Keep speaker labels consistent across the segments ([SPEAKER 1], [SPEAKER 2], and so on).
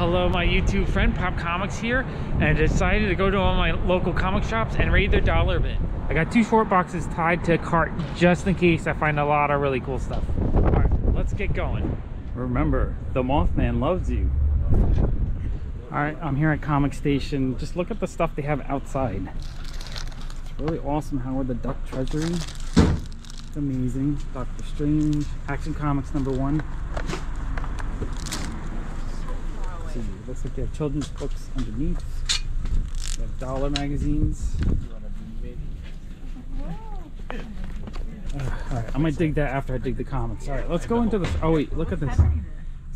[SPEAKER 1] Hello, my YouTube friend, Pop Comics here, and I decided to go to all my local comic shops and raid their dollar bin. I got two short boxes tied to a cart just in case I find a lot of really cool stuff. All right, let's get going. Remember, the Mothman loves you. All right, I'm here at Comic Station. Just look at the stuff they have outside. It's really awesome. Howard the Duck Treasury. It's amazing. Doctor Strange. Action Comics number one. Looks like they have children's books underneath. They have dollar magazines. Uh, all right, I might dig that after I dig the comics. All right, let's go into the. Oh wait, look at this.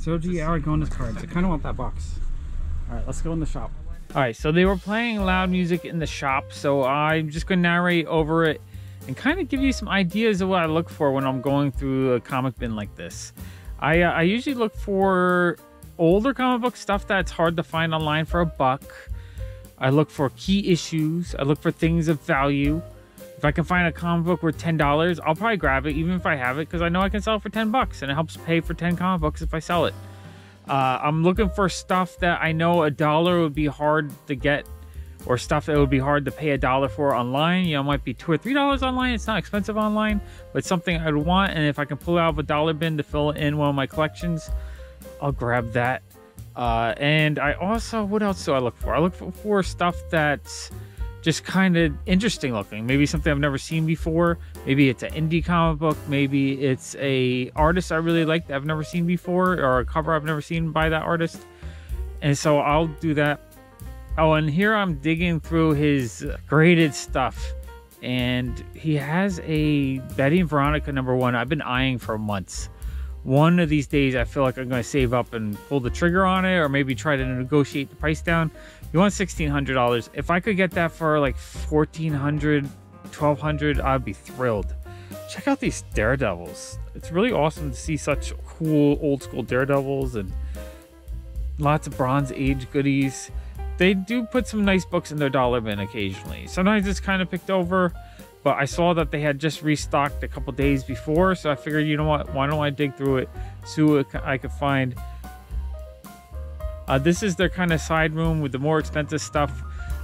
[SPEAKER 1] Sergio Aragonés cards. I kind of want that box. All right, let's go in the shop. All right, so they were playing loud music in the shop, so I'm just going to narrate over it and kind of give you some ideas of what I look for when I'm going through a comic bin like this. I, uh, I usually look for older comic book stuff that's hard to find online for a buck. I look for key issues. I look for things of value. If I can find a comic book worth ten dollars, I'll probably grab it, even if I have it, because I know I can sell it for ten bucks, and it helps pay for ten comic books if I sell it. Uh, I'm looking for stuff that I know a dollar would be hard to get, or stuff that would be hard to pay a dollar for online. You know, it might be two or three dollars online. It's not expensive online, but something I'd want. And if I can pull out of a dollar bin to fill in one of my collections, I'll grab that. Uh, and I also, what else do I look for? I look for, for stuff that's just kind of interesting looking. Maybe something I've never seen before. Maybe it's an indie comic book. Maybe it's a artist I really like that I've never seen before, or a cover I've never seen by that artist. And so I'll do that. Oh, and here I'm digging through his graded stuff. And he has a Betty and Veronica number one I've been eyeing for months one of these days I feel like I'm going to save up and pull the trigger on it or maybe try to negotiate the price down. You want $1,600. If I could get that for like $1,400, $1,200, I'd be thrilled. Check out these Daredevils. It's really awesome to see such cool old school Daredevils and lots of Bronze Age goodies. They do put some nice books in their dollar bin occasionally. Sometimes it's kind of picked over but I saw that they had just restocked a couple days before, so I figured, you know what, why don't I dig through it, see what I could find. Uh, this is their kind of side room with the more expensive stuff.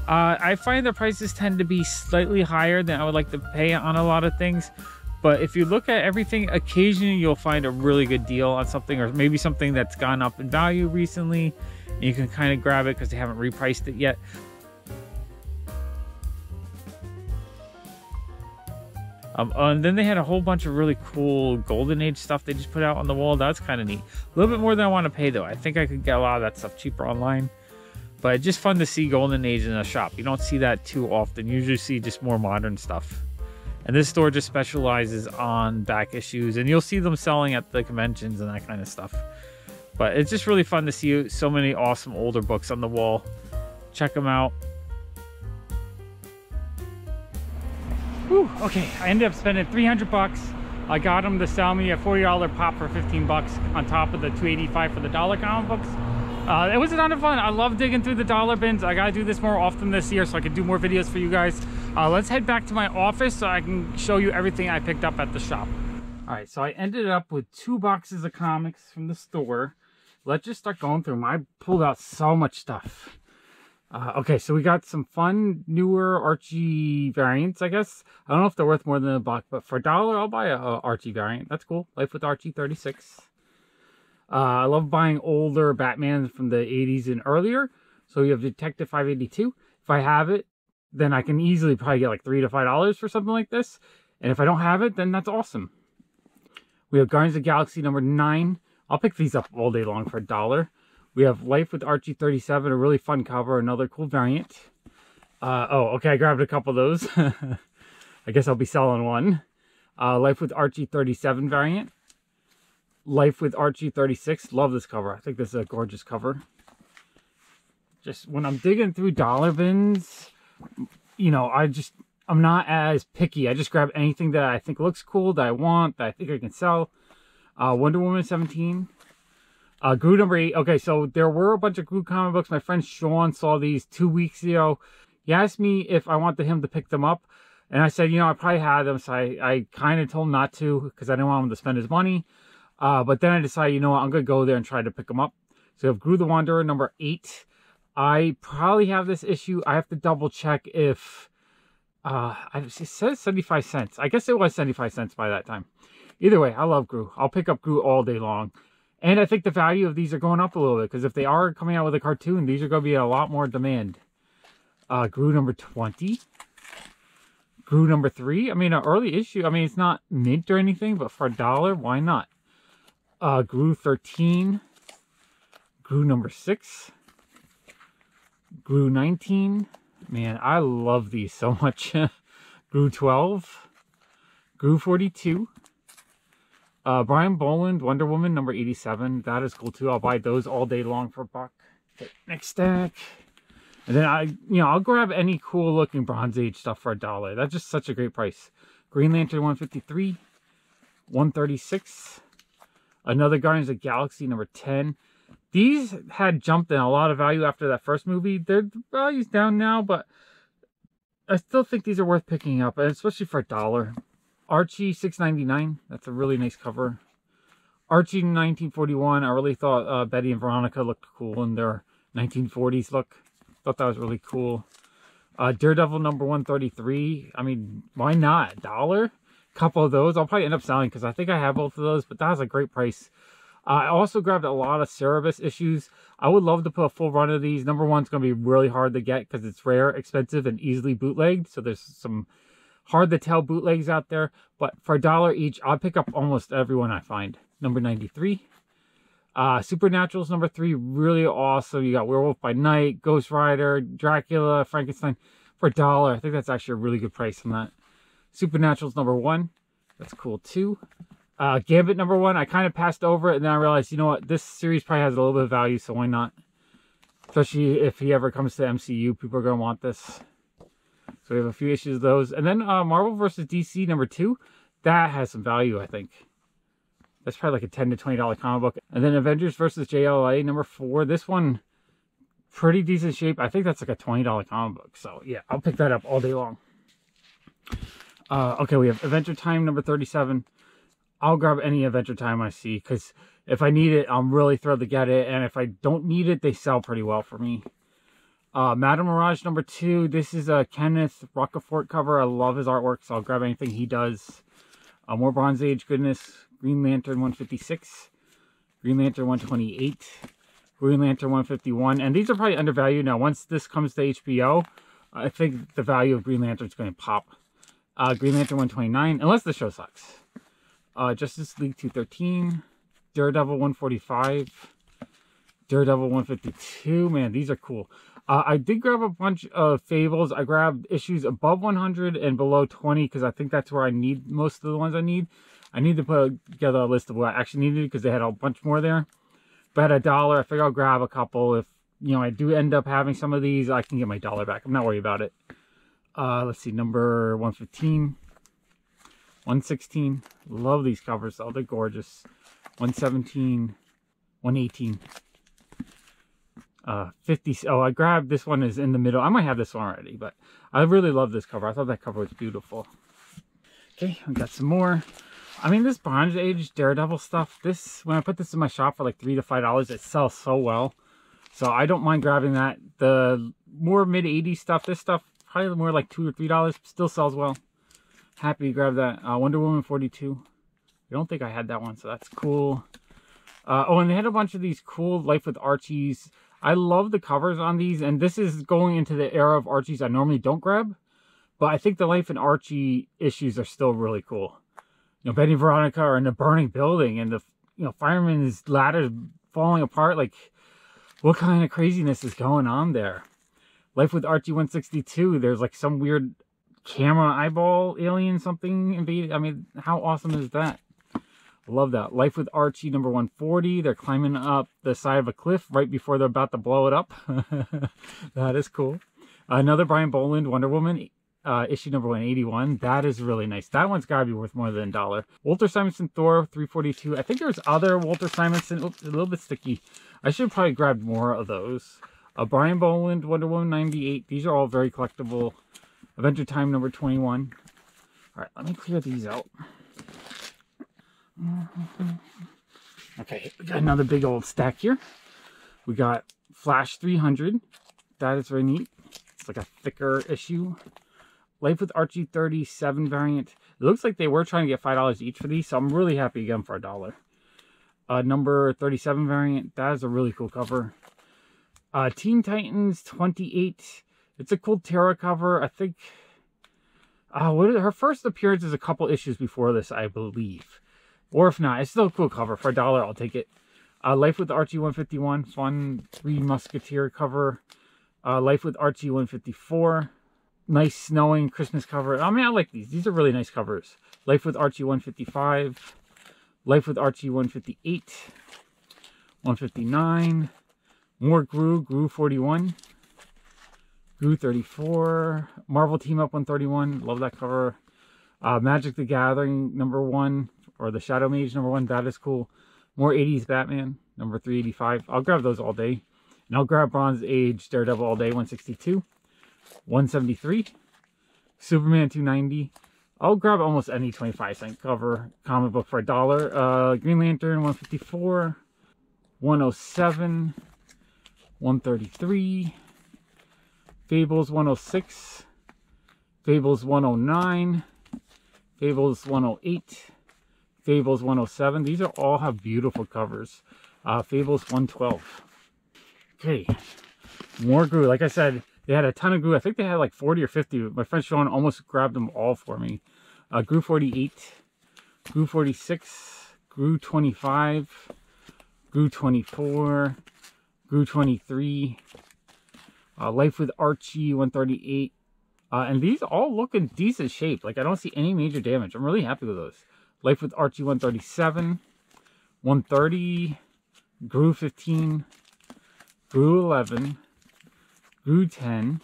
[SPEAKER 1] Uh, I find the prices tend to be slightly higher than I would like to pay on a lot of things. But if you look at everything, occasionally you'll find a really good deal on something, or maybe something that's gone up in value recently. And you can kind of grab it because they haven't repriced it yet. Um, uh, and then they had a whole bunch of really cool Golden Age stuff they just put out on the wall. That's kind of neat. A little bit more than I want to pay though. I think I could get a lot of that stuff cheaper online. But just fun to see Golden Age in a shop. You don't see that too often. You usually see just more modern stuff. And this store just specializes on back issues. And you'll see them selling at the conventions and that kind of stuff. But it's just really fun to see so many awesome older books on the wall. Check them out. Whew, okay, I ended up spending 300 bucks. I got them to sell me a $40 pop for 15 bucks on top of the 285 for the dollar comic books. Uh, it was a ton of fun. I love digging through the dollar bins. I gotta do this more often this year so I can do more videos for you guys. Uh, let's head back to my office so I can show you everything I picked up at the shop. All right, so I ended up with two boxes of comics from the store. Let's just start going through them. I pulled out so much stuff. Uh, okay, so we got some fun, newer Archie variants, I guess. I don't know if they're worth more than a buck, but for a dollar, I'll buy a, a Archie variant. That's cool. Life with Archie 36. Uh, I love buying older Batman from the 80s and earlier. So you have Detective 582. If I have it, then I can easily probably get like 3 to $5 for something like this. And if I don't have it, then that's awesome. We have Guardians of Galaxy number 9. I'll pick these up all day long for a dollar. We have Life with Archie 37, a really fun cover, another cool variant. Uh, oh, okay, I grabbed a couple of those. I guess I'll be selling one. Uh, Life with Archie 37 variant. Life with Archie 36. Love this cover. I think this is a gorgeous cover. Just when I'm digging through dollar bins, you know, I just, I'm not as picky. I just grab anything that I think looks cool, that I want, that I think I can sell. Uh, Wonder Woman 17. Uh, number eight. Okay, so there were a bunch of Groo comic books. My friend Sean saw these two weeks ago. He asked me if I wanted him to pick them up. And I said, you know, I probably had them. So I, I kind of told him not to because I didn't want him to spend his money. Uh, but then I decided, you know what, I'm going to go there and try to pick them up. So you have the Wanderer number eight. I probably have this issue. I have to double check if uh it says 75 cents. I guess it was 75 cents by that time. Either way, I love Groo. I'll pick up Groo all day long. And I think the value of these are going up a little bit because if they are coming out with a cartoon, these are going to be a lot more demand. Uh, Groo number 20. Groo number 3. I mean, an early issue. I mean, it's not mint or anything, but for a dollar, why not? Uh, Groo 13. Groo number 6. Groo 19. Man, I love these so much. Groo 12. Groo 42. Uh, Brian Bolland, Wonder Woman, number 87. That is cool too. I'll buy those all day long for a buck. Next stack. And then I, you know, I'll grab any cool looking Bronze Age stuff for a dollar. That's just such a great price. Green Lantern 153, 136. Another Guardians of Galaxy number 10. These had jumped in a lot of value after that first movie. Their value's down now, but I still think these are worth picking up, especially for a dollar. Archie 699. That's a really nice cover. Archie 1941. I really thought uh, Betty and Veronica looked cool in their 1940s look. Thought that was really cool. Uh, Daredevil number 133. I mean, why not? A dollar? Couple of those. I'll probably end up selling because I think I have both of those, but that was a great price. Uh, I also grabbed a lot of Cerebus issues. I would love to put a full run of these. Number one's going to be really hard to get because it's rare, expensive, and easily bootlegged. So there's some hard to tell bootlegs out there, but for a dollar each, I'll pick up almost everyone I find. Number 93. Uh, Supernaturals number three, really awesome. You got Werewolf by Night, Ghost Rider, Dracula, Frankenstein for a dollar. I think that's actually a really good price on that. Supernaturals number one, that's cool too. Uh, Gambit number one, I kind of passed over it and then I realized, you know what, this series probably has a little bit of value, so why not? Especially if he ever comes to MCU, people are going to want this. So we have a few issues of those. And then uh, Marvel vs. DC number two, that has some value, I think. That's probably like a 10 to $20 comic book. And then Avengers vs. JLA number four. This one, pretty decent shape. I think that's like a $20 comic book. So yeah, I'll pick that up all day long. Uh, okay, we have Adventure Time number 37. I'll grab any Adventure Time I see because if I need it, I'm really thrilled to get it. And if I don't need it, they sell pretty well for me. Uh, Madame Mirage number two. This is a Kenneth Rocafort cover. I love his artwork, so I'll grab anything he does. Uh, more Bronze Age goodness. Green Lantern 156. Green Lantern 128. Green Lantern 151. And these are probably undervalued now. Once this comes to HBO, I think the value of Green Lantern is going to pop. Uh, Green Lantern 129, unless the show sucks. Uh, Justice League 213. Daredevil 145. Daredevil 152. Man, these are cool. Uh, I did grab a bunch of Fables. I grabbed issues above 100 and below 20 because I think that's where I need most of the ones I need. I need to put together a list of what I actually needed because they had a bunch more there. But at a dollar, I figure I'll grab a couple. If, you know, I do end up having some of these, I can get my dollar back. I'm not worried about it. Uh, let's see, number 115. 116. Love these covers though. They're gorgeous. 117. 118 uh 50 oh i grabbed this one is in the middle. I might have this one already but i really love this cover. I thought that cover was beautiful. Okay we got some more. I mean this bronze age daredevil stuff this when i put this in my shop for like three to five dollars it sells so well. So i don't mind grabbing that. The more mid 80s stuff this stuff probably more like two or three dollars still sells well. Happy to grab that. Uh, wonder woman 42 i don't think i had that one so that's cool. Uh, oh and they had a bunch of these cool life with archies I love the covers on these, and this is going into the era of Archies I normally don't grab, but I think the Life and Archie issues are still really cool. You know, Betty and Veronica are in a burning building, and the you know fireman's ladder falling apart. Like, what kind of craziness is going on there? Life with Archie 162, there's like some weird camera eyeball alien something invaded. I mean, how awesome is that? Love that. Life with Archie number 140. They're climbing up the side of a cliff right before they're about to blow it up. that is cool. Another Brian Bolland Wonder Woman uh, issue number 181. That is really nice. That one's got to be worth more than a dollar. Walter Simonson Thor 342. I think there's other Walter Simonson. Oops, a little bit sticky. I should probably grab more of those. Uh, Brian Bolland Wonder Woman 98. These are all very collectible. Adventure Time number 21. All right, let me clear these out. Okay, we got another big old stack here. We got Flash 300. That is very neat. It's like a thicker issue. Life with Archie 37 variant. It looks like they were trying to get $5 each for these, so I'm really happy again for a dollar. Uh, number 37 variant. That is a really cool cover. Uh, Teen Titans 28. It's a cool Terra cover. I think uh, what her first appearance is a couple issues before this, I believe. Or if not, it's still a cool cover. For a dollar, I'll take it. Uh, Life with Archie 151. Fun Three Musketeer cover. Uh, Life with Archie 154. Nice snowing Christmas cover. I mean, I like these. These are really nice covers. Life with Archie 155. Life with Archie 158. 159. More Groo, Groo 41. Groo 34. Marvel Team Up 131. Love that cover. Uh, Magic the Gathering number one. Or the Shadow Mage number one. That is cool. More 80s Batman number 385. I'll grab those all day. And I'll grab Bronze Age Daredevil all day 162. 173. Superman 290. I'll grab almost any 25 cent cover comic book for a dollar. Uh, Green Lantern 154. 107. 133. Fables 106, Fables 109, Fables 108, Fables 107. These are all have beautiful covers. Uh, Fables 112. Okay, more Groo. Like I said, they had a ton of Groo. I think they had like 40 or 50. My friend Sean almost grabbed them all for me. Uh, Groo 48, Groo 46, Groo 25, Groo 24, Groo 23, uh, Life with Archie 138. Uh, and these all look in decent shape. Like, I don't see any major damage. I'm really happy with those. Life with Archie 137. 130. Groo 15. Groo 11. Groo 10.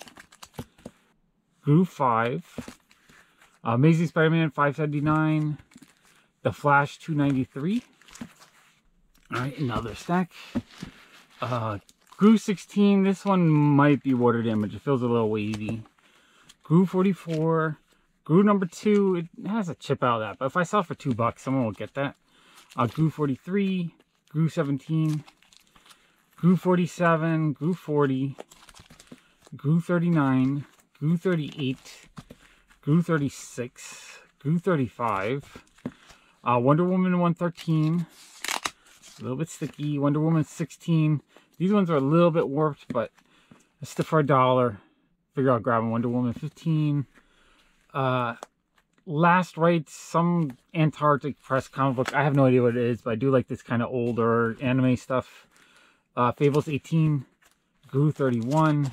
[SPEAKER 1] Groo 5. Uh, Amazing Spider-Man 579. The Flash 293. Alright, another stack. Uh, Groo 16, this one might be water damage. It feels a little wavy. Groo 44. Groo number 2, it has a chip out of that. But if I sell for 2 bucks, someone will get that. Uh, Groo 43. Groo 17. Groo 47. Groo 40. Groo 39. Groo 38. Groo 36. Groo 35. Uh, Wonder Woman 113. A little bit sticky. Wonder Woman 16. These ones are a little bit warped, but it's still for a dollar. Figure out grabbing Wonder Woman 15. Uh, Last Rites, some Antarctic press comic book. I have no idea what it is, but I do like this kind of older anime stuff. Uh, Fables 18, Groo 31,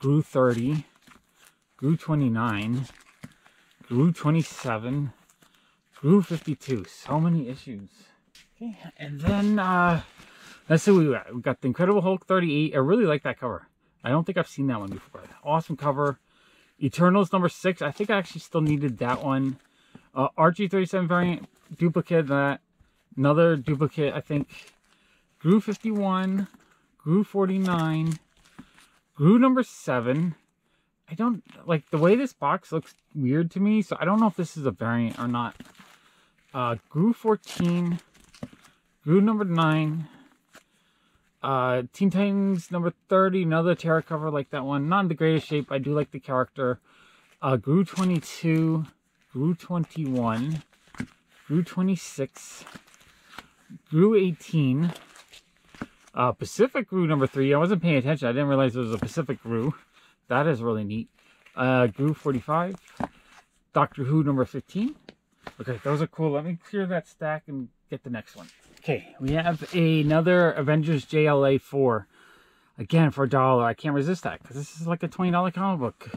[SPEAKER 1] Groo 30, Groo 29, Groo 27, Groo 52. So many issues. Okay, and then uh, Let's see what we got. We got the Incredible Hulk 38. I really like that cover. I don't think I've seen that one before. Awesome cover. Eternals number six. I think I actually still needed that one. Uh, Archie 37 variant. Duplicate that. Another duplicate, I think. Groo 51. Groo 49. Groo number seven. I don't, like, the way this box looks weird to me, so I don't know if this is a variant or not. Uh, Groo 14. Groo number 9. Uh, Teen Titans number 30, another Terra cover like that one. Not in the greatest shape. I do like the character. Uh, Groo 22, Groo 21, Groo 26, Groo 18, uh, Pacific Groo number 3. I wasn't paying attention. I didn't realize it was a Pacific Groo. That is really neat. Uh, Groo 45, Doctor Who number 15. Okay, those are cool. Let me clear that stack and get the next one. Okay, we have another Avengers JLA 4. Again, for a dollar. I can't resist that because this is like a $20 comic book.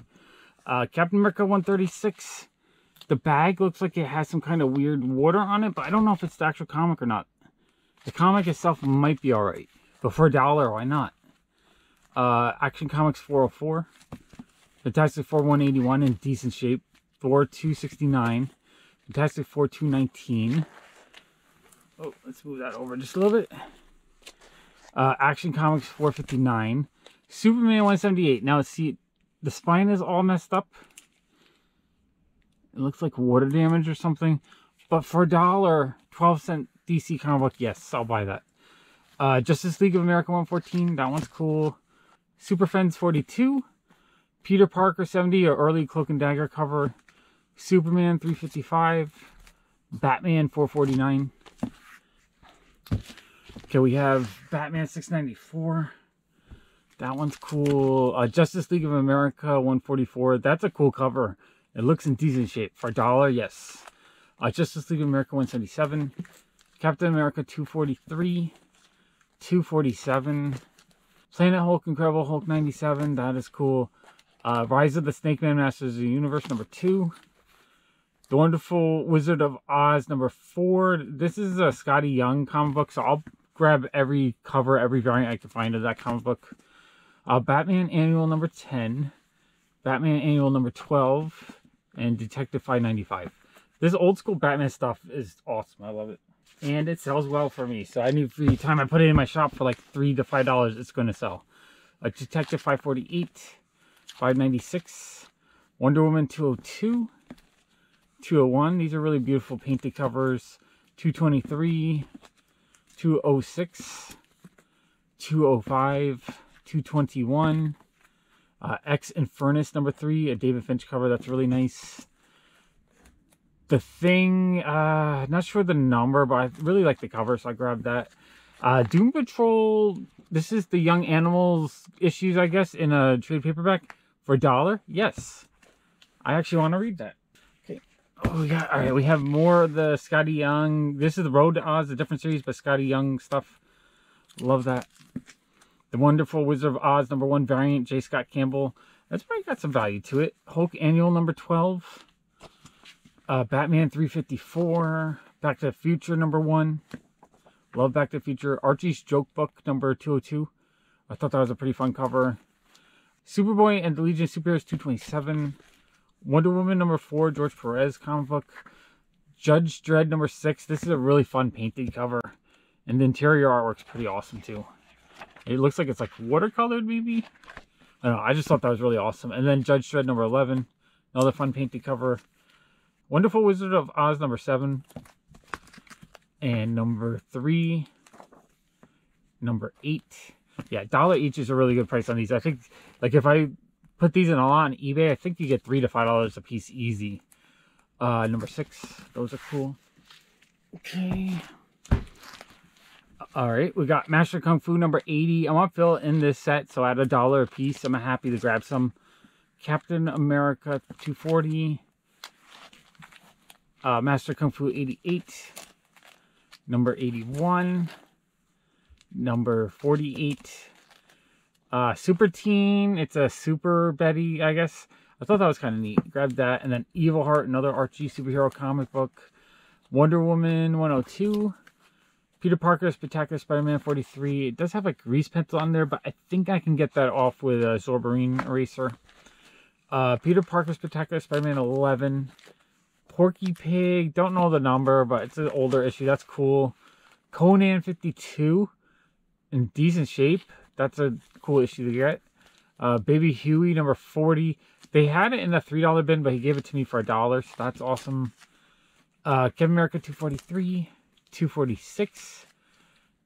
[SPEAKER 1] Uh, Captain America 136. The bag looks like it has some kind of weird water on it, but I don't know if it's the actual comic or not. The comic itself might be alright, but for a dollar, why not? Uh, Action Comics 404. Fantastic Four 181 in decent shape. Thor 269. Fantastic Four 219. Oh, let's move that over just a little bit. Uh, Action Comics 459. Superman 178. Now, see, the spine is all messed up. It looks like water damage or something. But for a dollar, 12 cent DC comic book, yes, I'll buy that. Uh, Justice League of America 114, that one's cool. Super Friends 42. Peter Parker 70, or early Cloak and Dagger cover. Superman 355. Batman 449. Okay, we have Batman 694. That one's cool. Uh, Justice League of America 144. That's a cool cover. It looks in decent shape. For a dollar, yes. Uh, Justice League of America 177. Captain America 243. 247. Planet Hulk Incredible Hulk 97. That is cool. Uh, Rise of the Snake Man Masters of the Universe number 2. The Wonderful Wizard of Oz number 4. This is a Skottie Young comic book, so I'll grab every cover, every variant I can find of that comic book. Uh, Batman Annual number 10. Batman Annual number 12. And Detective 595. This old school Batman stuff is awesome. I love it and it sells well for me. So I knew for the time I put it in my shop for like three to five dollars, it's going to sell. A Detective 548, 596, Wonder Woman 202, 201. These are really beautiful painted covers. 223, 206, 205, 221. Uh, X Infernus number three, a David Finch cover. That's really nice the thing uh not sure the number but i really like the cover so i grabbed that uh doom patrol this is the young animals issues i guess in a trade paperback for a dollar yes i actually want to read that oh we got all right we have more of the Skottie young this is the road to oz a different series but Skottie young stuff love that the wonderful wizard of oz number one variant j scott campbell that's probably got some value to it hulk annual number 12 uh, Batman 354, Back to the Future number one. Love Back to the Future. Archie's Joke Book number 202. I thought that was a pretty fun cover. Superboy and the Legion of Superheroes 227. Wonder Woman number 4, George Perez comic book. Judge Dredd number 6. This is a really fun painted cover. And the interior artwork's pretty awesome too. It looks like it's like watercolored maybe. I don't know. I just thought that was really awesome. And then Judge Dredd number 11. Another fun painted cover. Wonderful Wizard of Oz number seven. And number three. Number eight. Yeah, dollar each is a really good price on these. I think, like, if I put these in a lot on eBay, I think you get three to five dollars a piece easy. Uh, number six. Those are cool. Okay. All right, we got Master Kung Fu number 80. I want fill in this set, so at a dollar a piece, I'm happy to grab some. Captain America 240 uh, Master Kung Fu 88, number 81, number 48, uh, Super Teen, it's a Super Betty, I guess. I thought that was kind of neat. Grabbed that. And then Evil Heart, another Archie superhero comic book. Wonder Woman 102. Peter Parker Spectacular Spider-Man 43. It does have a grease pencil on there, but I think I can get that off with a Zorbarine eraser. Uh, Peter Parker Spectacular Spider-Man 11. Porky Pig, don't know the number, but it's an older issue. That's cool. Conan 52 in decent shape. That's a cool issue to get. Uh, Baby Huey number 40. They had it in the $3 bin, but he gave it to me for a dollar, so that's awesome. Uh, Captain America 243, 246.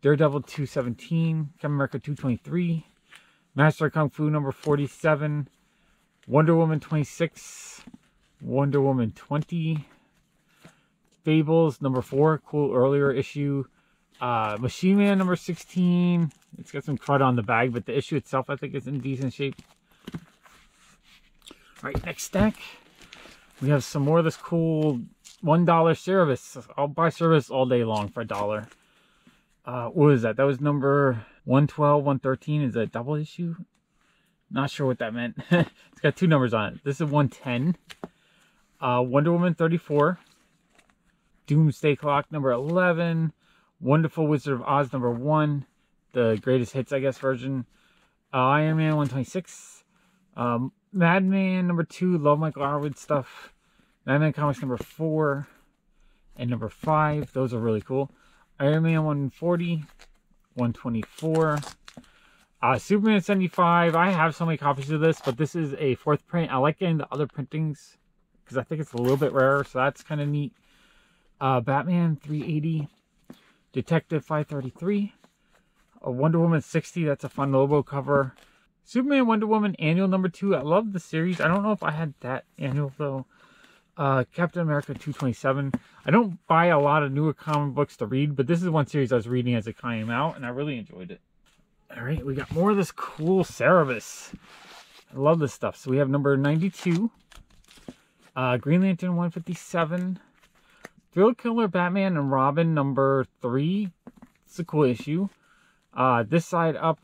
[SPEAKER 1] Daredevil 217, Captain America 223, Master Kung Fu number 47, Wonder Woman 26, Wonder Woman 20. Fables number 4, cool earlier issue. Uh, Machine Man number 16. It's got some crud on the bag, but the issue itself I think is in decent shape. Alright, next stack. We have some more of this cool $1 Cerebus. I'll buy Cerebus all day long for a dollar. Uh, what was that? That was number 112, 113. Is that double issue? Not sure what that meant. it's got two numbers on it. This is 110 uh, Wonder Woman 34, Doomsday Clock number 11, Wonderful Wizard of Oz number 1, the greatest hits, I guess, version, uh, Iron Man 126, um, Madman number 2, Love Michael Allred stuff, Madman Comics number 4, and number 5, those are really cool. Iron Man 140, 124, uh, Superman 75, I have so many copies of this, but this is a fourth print. I like getting the other printings because I think it's a little bit rarer, so that's kind of neat. Uh, Batman 380, Detective 533, A Wonder Woman 60, that's a fun Lobo cover. Superman Wonder Woman annual number two. I love the series. I don't know if I had that annual though. Uh, Captain America 227. I don't buy a lot of newer comic books to read, but this is one series I was reading as it came out, and I really enjoyed it. All right, we got more of this cool Cerebus. I love this stuff. So we have number 92, uh, Green Lantern 157, Thrill Killer Batman and Robin number three. It's a cool issue. Uh, this side up,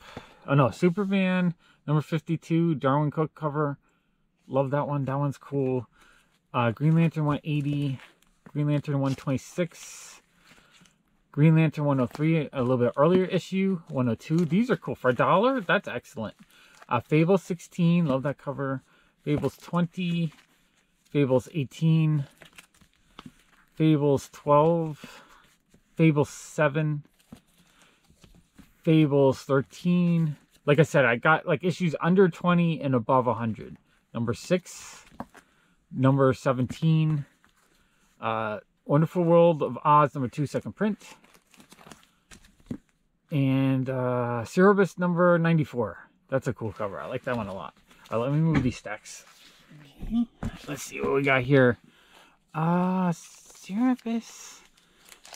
[SPEAKER 1] oh no, Superman Number 52, Darwin Cooke cover. Love that one. That one's cool. Uh, Green Lantern 180, Green Lantern 126, Green Lantern 103, a little bit earlier issue, 102. These are cool. For a dollar, that's excellent. Uh, Fable 16, love that cover. Fables 20, Fables 18, Fables 12, Fables 7, Fables 13, like I said, I got like issues under 20 and above 100. Number 6, number 17, uh, Wonderful World of Oz, number 2, second print. And uh, Cerebus number 94. That's a cool cover. I like that one a lot. All right, let me move these stacks. Okay. Let's see what we got here. Uh, Cerebus.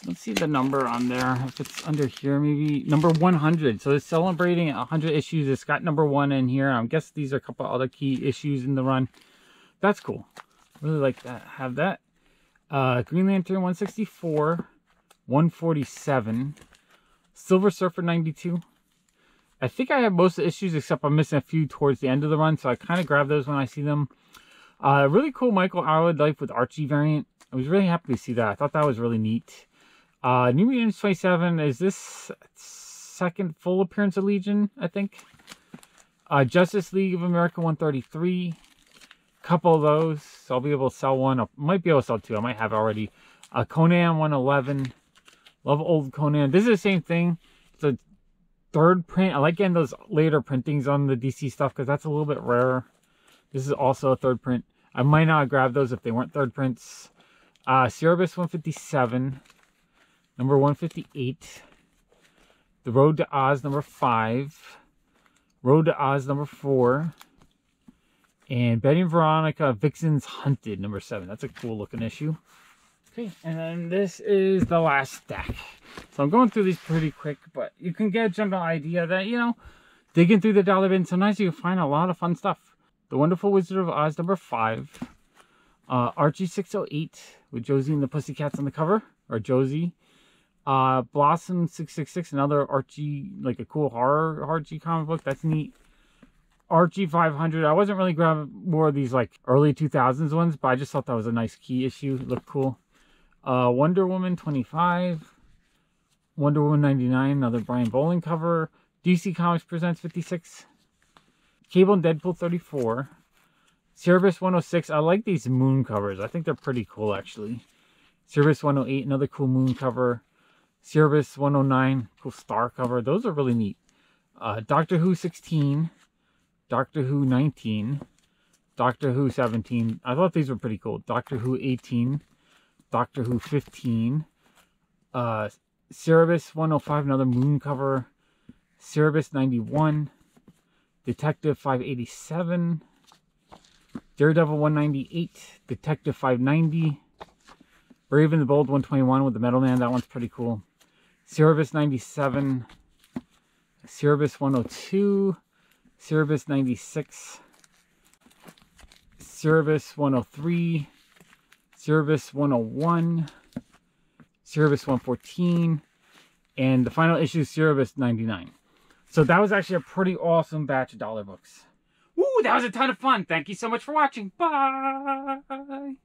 [SPEAKER 1] Let's see the number on there. If it's under here, maybe number 100. So it's celebrating 100 issues. It's got number one in here. I guess these are a couple other key issues in the run. That's cool. Really like that. Have that. Uh, Green Lantern 164, 147, Silver Surfer 92. I think I have most of the issues except I'm missing a few towards the end of the run, so I kind of grab those when I see them. Uh, really cool Michael Allred Life with Archie variant. I was really happy to see that. I thought that was really neat. Uh, New Mutants 27, is this second full appearance of Legion, I think? Uh, Justice League of America 133. Couple of those. So I'll be able to sell one. I might be able to sell two. I might have already. Uh, Conan 111. Love old Conan. This is the same thing. It's a third print. I like getting those later printings on the DC stuff because that's a little bit rarer. This is also a third print. I might not grab those if they weren't third prints. Uh, Cerebus 157 number 158. The Road to Oz, number 5. Road to Oz, number 4. And Betty and Veronica, Vixen's Hunted, number 7. That's a cool looking issue. Okay, and then this is the last stack. So I'm going through these pretty quick, but you can get a general idea that, you know, digging through the dollar bin, sometimes you find a lot of fun stuff. The Wonderful Wizard of Oz, number 5. Uh, Archie 608 with Josie and the Pussycats on the cover, or Josie. Uh, Blossom 666, another Archie, like a cool horror Archie comic book. That's neat. Archie 500. I wasn't really grabbing more of these like early 2000s ones, but I just thought that was a nice key issue. Looked cool. Uh, Wonder Woman 25. Wonder Woman 99, another Brian Bolland cover. DC Comics Presents 56. Cable and Deadpool 34. Cerebus 106. I like these moon covers. I think they're pretty cool actually. Cerebus 108, another cool moon cover. Cerebus 109, cool star cover. Those are really neat. Uh, Doctor Who 16, Doctor Who 19, Doctor Who 17. I thought these were pretty cool. Doctor Who 18, Doctor Who 15, uh, Cerebus 105, another moon cover. Cerebus 91, Detective 587, Daredevil 198, Detective 590, Brave and the Bold 121 with the Metal Man. That one's pretty cool. Cerebus 97, Cerebus 102, Cerebus 96, Cerebus 103, Cerebus 101, Cerebus 114, and the final issue, Cerebus 99. So that was actually a pretty awesome batch of dollar books. Woo, that was a ton of fun. Thank you so much for watching. Bye.